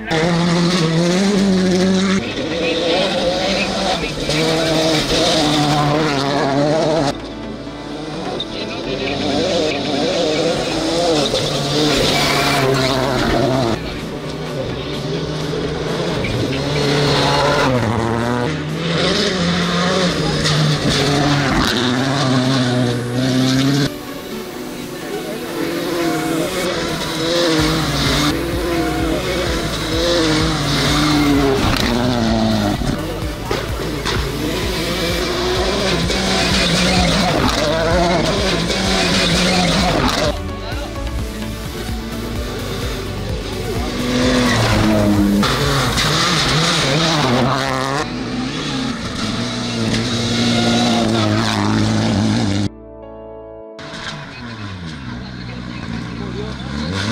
nine. ее.